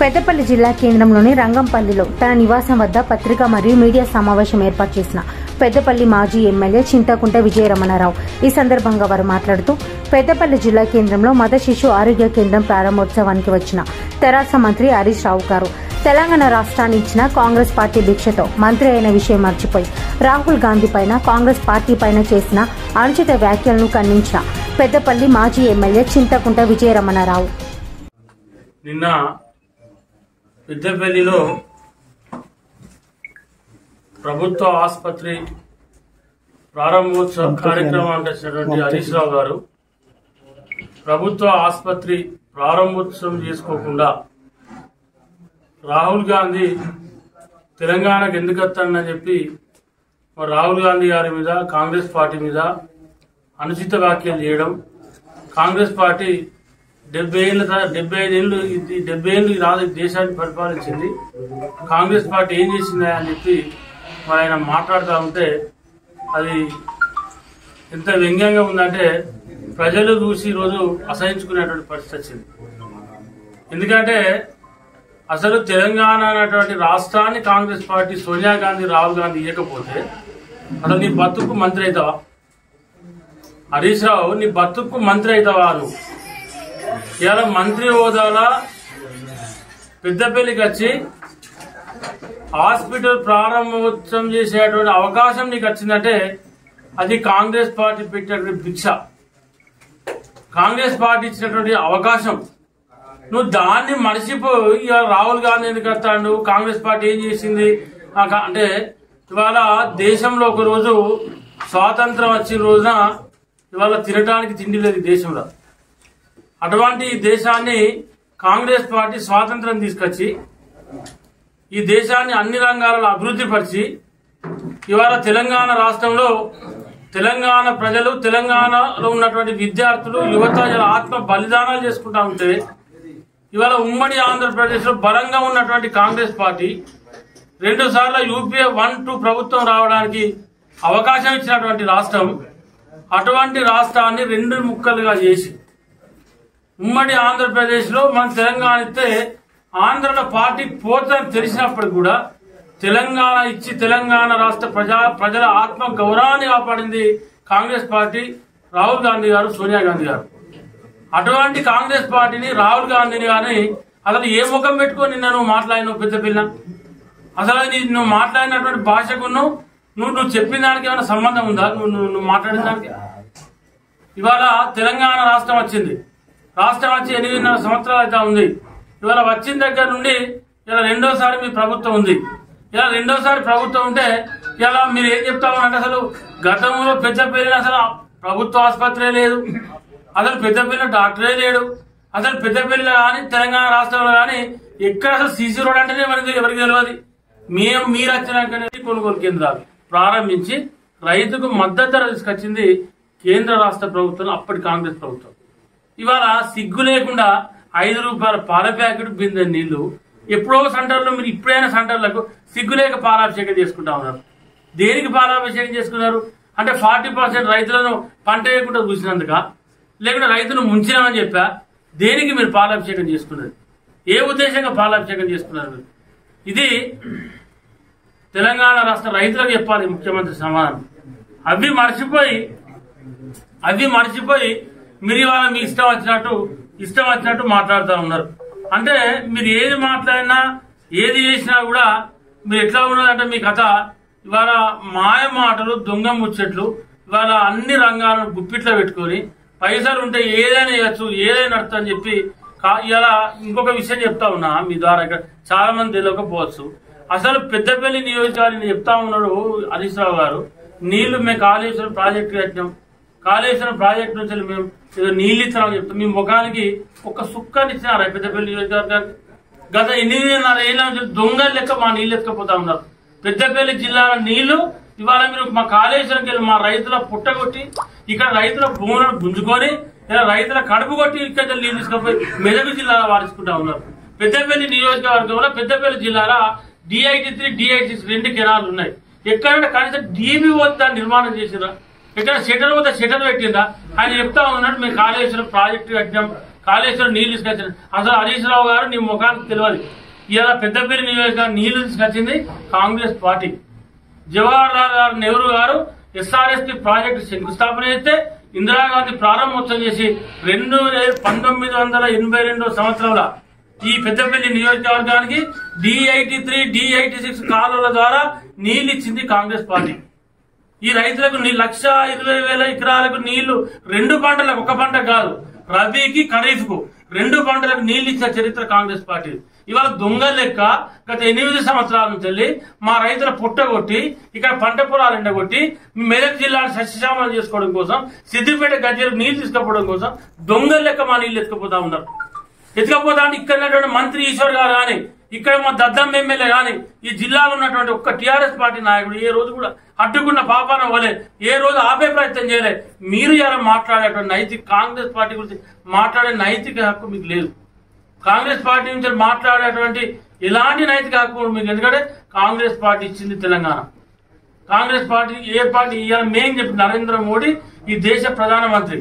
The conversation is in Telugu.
పెద్దపల్లి జిల్లా కేంద్రంలోని రంగంపల్లిలో తన నివాసం వద్ద పత్రికా మరియు మీడియా సమావేశం ఏర్పాటు చేసిన పెద్దపల్లి మాజీ ఎమ్మెల్యే చింతకుంట విజయరమణారావు. ఈ సందర్భంగా వారు మాట్లాడుతూ పెద్దపల్లి జిల్లా కేంద్రంలో మత శిశు ఆరోగ్య కేంద్రం ప్రారంభోత్సవానికి వచ్చిన తెరాస మంత్రి హరీష్ రావు గారు తెలంగాణ రాష్ట్రాన్ని ఇచ్చిన కాంగ్రెస్ పార్టీ భిక్షతో మంత్రి అయిన విషయం మర్చిపోయి రాహుల్ గాంధీ పైన కాంగ్రెస్ పార్టీ పైన చేసిన అనుచిత వ్యాఖ్యలను ఖండించిన పెద్దపల్లి మాజీ ఎమ్మెల్యే చింతకుంట విజయరమణారావు. నిన్న పెద్దపల్లిలో ప్రభుత్వ ఆసుపత్రి ప్రారంభోత్సవ కార్యక్రమం చేసినటువంటి హరీష్ రావు గారు. ప్రభుత్వ ఆసుపత్రి ప్రారంభోత్సవం చేసుకోకుండా రాహుల్ గాంధీ తెలంగాణకు ఎందుకు వస్తానని చెప్పి మరి రాహుల్ గాంధీ గారి మీద కాంగ్రెస్ పార్టీ మీద అనుచిత వ్యాఖ్యలు చేయడం కాంగ్రెస్ పార్టీ డెబ్బై ఏళ్ళ డెబ్బై ఐదు ఏళ్ళు డెబ్బై ఏళ్ళు రాదు దేశాన్ని పరిపాలించింది. కాంగ్రెస్ పార్టీ ఏం చేసిందా అని చెప్పి మరి ఆయన మాట్లాడుతూ ఉంటే అది ఎంత వ్యంగ్యంగా ఉందంటే ప్రజలు చూసి ఈరోజు అసహించుకునేటువంటి పరిస్థితి వచ్చింది. ఎందుకంటే అసలు తెలంగాణ అనేటువంటి రాష్ట్రాన్ని కాంగ్రెస్ పార్టీ సోనియా గాంధీ రాహుల్ గాంధీ ఇవ్వకపోతే అసలు నీ బతుకు మంత్రి అవుతావా? హరీష్ రావు నీ బతుకు మంత్రి అవుతావా? నువ్వు ఇలా మంత్రి హోదాల పెద్దపల్లికి వచ్చి హాస్పిటల్ ప్రారంభోత్సవం చేసేటువంటి అవకాశం నీకు వచ్చిందంటే అది కాంగ్రెస్ పార్టీ పెట్టినటువంటి భిక్ష. కాంగ్రెస్ పార్టీ ఇచ్చినటువంటి అవకాశం. నువ్వు దాన్ని మర్చిపోయి ఇవాళ రాహుల్ గాంధీ ఎందుకు వస్తాడు? కాంగ్రెస్ పార్టీ ఏం చేసింది? అంటే ఇవాళ దేశంలో ఒక రోజు స్వాతంత్రం వచ్చిన రోజున ఇవాళ తినడానికి తిండి లేదు దేశంలో. అటువంటి దేశాన్ని కాంగ్రెస్ పార్టీ స్వాతంత్రం తీసుకొచ్చి ఈ దేశాన్ని అన్ని రంగాలలో అభివృద్ధి పరిచి ఇవాళ తెలంగాణ రాష్ట్రంలో తెలంగాణ ప్రజలు తెలంగాణలో ఉన్నటువంటి విద్యార్థులు యువత ఆత్మ బలిదానాలు చేసుకుంటా ఉంటే ఇవాళ ఉమ్మడి ఆంధ్రప్రదేశ్లో బలంగా ఉన్నటువంటి కాంగ్రెస్ పార్టీ రెండు సార్లు యూపీఏ వన్ టూ ప్రభుత్వం రావడానికి అవకాశం ఇచ్చినటువంటి రాష్ట్రం అటువంటి రాష్ట్రాన్ని రెండు ముక్కలుగా చేసి ఉమ్మడి ఆంధ్రప్రదేశ్లో మన తెలంగాణ ఇస్తే ఆంధ్రలో పార్టీ పోతుందని తెలిసినప్పుడు కూడా తెలంగాణ ఇచ్చి తెలంగాణ రాష్ట్ర ప్రజా ప్రజల ఆత్మ గౌరవాన్ని కాపాడింది కాంగ్రెస్ పార్టీ రాహుల్ గాంధీ గారు సోనియా గాంధీ గారు. అటువంటి కాంగ్రెస్ పార్టీని రాహుల్ గాంధీని గాని అసలు ఏ ముఖం పెట్టుకొని నిన్న నువ్వు మాట్లాడినావు పెద్ద పిల్ల? అసలు నువ్వు మాట్లాడినటువంటి భాషకు నువ్వు నువ్వు నువ్వు చెప్పిన దానికి ఏమైనా సంబంధం ఉందా? నువ్వు నువ్వు నువ్వు మాట్లాడిన దానికి? ఇవాళ తెలంగాణ రాష్ట్రం వచ్చింది. రాష్ట్రం వచ్చి ఎనిమిదిన్నర సంవత్సరాలు అయితే ఉంది. ఇవాళ వచ్చిన దగ్గర నుండి ఇలా రెండోసారి మీ ప్రభుత్వం ఉంది. ఇలా రెండోసారి ప్రభుత్వం ఉంటే ఇలా మీరు ఏం చెప్తామంటే అసలు? గతంలో పెద్దపల్లి అసలు ప్రభుత్వ ఆసుపత్రే లేదు. అసలు పెద్దపల్లి డాక్టరే లేడు. అసలు పెద్దపల్లిలో కానీ తెలంగాణ రాష్ట్రంలో కానీ ఎక్కడ అసలు సీసీ రోడ్ అంటేనే మనకి ఎవరికి తెలియదు. మేము మీరు వచ్చినాకనే కొనుగోలు కేంద్రాలు ప్రారంభించి రైతుకు మద్దతు ధర తీసుకొచ్చింది కేంద్ర రాష్ట్ర ప్రభుత్వం అప్పటి కాంగ్రెస్ ప్రభుత్వం. ఇవాళ సిగ్గు లేకుండా ఐదు రూపాయల పాల ప్యాకెట్ బిందె నీళ్ళు ఎప్పుడో సెంటర్లో మీరు ఇప్పుడైనా సెంటర్లకు సిగ్గు లేక పాలాభిషేకం చేసుకుంటా ఉన్నారు. దేనికి పాలాభిషేకం చేసుకున్నారు? అంటే ఫార్టీ పర్సెంట్ రైతులను పంట వేయకుండా చూసినందుక? లేకుంటే రైతును ముంచినామని చెప్పా? దేనికి మీరు పాలాభిషేకం చేసుకున్నారు ఏ ఉద్దేశంగా పాలాభిషేకం చేసుకున్నారు మీరు? ఇది తెలంగాణ రాష్ట్ర రైతులకు చెప్పాలి ముఖ్యమంత్రి సమాధానం. అవి మర్చిపోయి అవి మర్చిపోయి మీరు ఇవాళ మీ ఇష్టం వచ్చినట్టు ఇష్టం వచ్చినట్టు మాట్లాడుతూ ఉన్నారు. అంటే మీరు ఏది మాట్లాడినా ఏది చేసినా కూడా మీరు ఎట్లా ఉన్నదంటే మీ కథ ఇవాళ మాయ మాటలు దొంగ ముచ్చట్లు ఇవాళ అన్ని రంగాలను గుప్పిట్లో పెట్టుకొని పైసలు ఉంటే ఏదైనా చేయొచ్చు ఏదైనా నడుస్తా అని చెప్పి ఇలా ఇంకొక విషయం చెప్తా ఉన్నా మీ ద్వారా ఇక్కడ చాలా మంది తెలియకపోవచ్చు. అసలు పెద్దపల్లి నియోజకవర్గం చెప్తా ఉన్నాడు హరీష్ రావు గారు. నీళ్ళు మేము కాళేశ్వరం ప్రాజెక్టు కట్టినాం. కాళేశ్వరం ప్రాజెక్టు నుంచి మేము ఏదో నీళ్ళు ఇచ్చినామని చెప్తాం. మీ ముఖానికి ఒక సుక్కని ఇచ్చినారా పెద్దపల్లి నియోజకవర్గానికి. గత ఎనిమిదిన్నర ఏళ్ళ నుంచి దొంగలు లెక్క మా నీళ్ళు ఎత్తుకపోతా ఉన్నారు. పెద్దపల్లి జిల్లాల నీళ్ళు ఇవాళ మీరు మా కాళేశ్వరంకి వెళ్ళి మా రైతుల పుట్టగొట్టి ఇక్కడ రైతుల భూములను గుంజుకొని ఇలా రైతుల కడుపు కొట్టి ఇక్కడ నీళ్ళు తీసుకుపోయి మెదక్ జిల్లాలో వారించుకుంటా ఉన్నారు. పెద్దపల్లి నియోజకవర్గంలో పెద్దపల్లి జిల్లాలో డిఐటి త్రీ డిఐటి రెండు కెనాలు ఉన్నాయి. ఎక్కడంటే కనీసం డీబీ వద్ద నిర్మాణం చేసిరా ఇక్కడ సెటర్ పోతే సెటర్ పెట్టిందా ఆయన చెప్తా ఉన్నాడు మేము కాళేశ్వరం ప్రాజెక్టు కట్టినాం కాళేశ్వరం నీళ్ళు తీసుకొచ్చింది. అసలు హరీష్ రావు గారు నీ ముఖానికి తెలియదు. ఇలా పెద్దపల్లి నియోజకవర్గం నీళ్ళు తీసుకొచ్చింది కాంగ్రెస్ పార్టీ. జవహర్లాల్ గారు నెహ్రూ గారు ఎస్ఆర్ఎస్పి ప్రాజెక్టు శంకుస్థాపన చేస్తే ఇందిరాగాంధీ ప్రారంభోత్సవం చేసి రెండు పంతొమ్మిది వందల ఎనభై రెండో సంవత్సరంలో ఈ పెద్దపల్లి నియోజకవర్గానికి డి త్రీ డి సిక్స్ కాలువల ద్వారా నీళ్ళు ఇచ్చింది కాంగ్రెస్ పార్టీ. ఈ రైతులకు లక్ష ఇరవై వేల ఎకరాలకు నీళ్ళు రెండు పంటలకు ఒక పంట కాదు. రబీకి ఖరీఫ్కు రెండు పంటలకు నీళ్ళు ఇచ్చిన చరిత్ర కాంగ్రెస్ పార్టీ. ఇవాళ దొంగ లెక్క గత ఎనిమిది సంవత్సరాల నుంచి వెళ్ళి మా రైతుల పుట్టగొట్టి ఇక్కడ పంట పొలాలు ఎండగొట్టి మెదక్ జిల్లాను సస్యశ్యామలం చేసుకోవడం కోసం సిద్దిపేట గజ్జలకు నీళ్ళు తీసుకపోవడం కోసం దొంగ లెక్క మా నీళ్ళు ఎత్తుకుపోతా ఉన్నారు. ఎత్తుకపోతా అంటే ఇక్కడ మంత్రి ఈశ్వర్ గారు కానీ ఇక్కడ మా దద్దం ఎమ్మెల్యే కానీ ఈ జిల్లాలో ఉన్నటువంటి ఒక్క టీఆర్ఎస్ పార్టీ నాయకుడు ఏ రోజు కూడా అడ్డుకున్న పాపాన వలే ఏ రోజు ఆపే ప్రయత్నం చేయలే. మీరు ఎలా మాట్లాడేటువంటి నైతిక కాంగ్రెస్ పార్టీ గురించి మాట్లాడే నైతిక హక్కు మీకు లేదు. కాంగ్రెస్ పార్టీ నుంచి మాట్లాడేటువంటి ఎలాంటి నైతిక హక్కు మీకు ఎందుకంటే కాంగ్రెస్ పార్టీ ఇచ్చింది తెలంగాణ. కాంగ్రెస్ పార్టీ ఏ పార్టీ ఇవాళ మేం చెప్పి నరేంద్ర మోడీ ఈ దేశ ప్రధానమంత్రి.